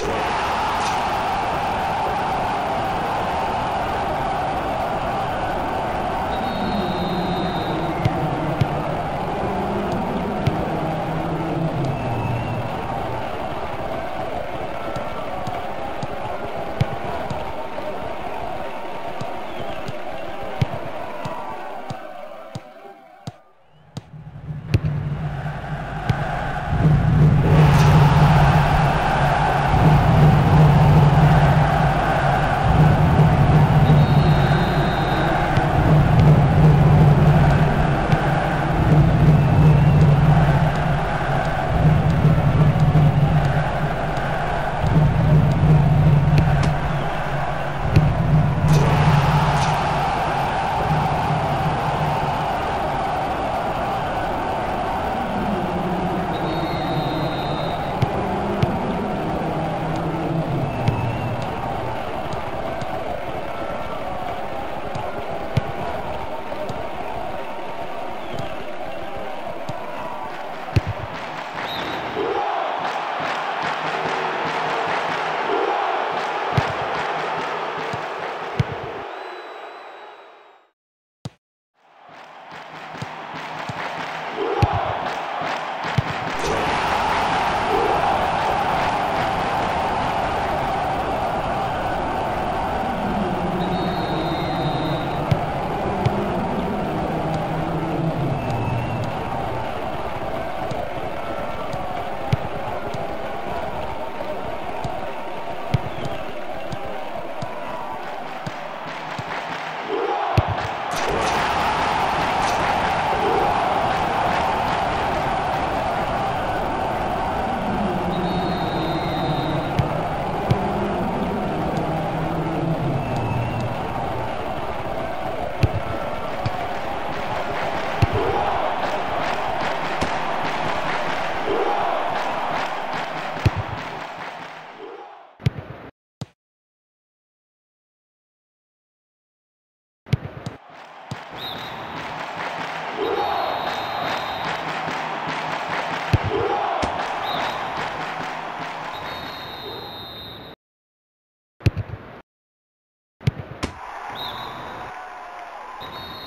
What? you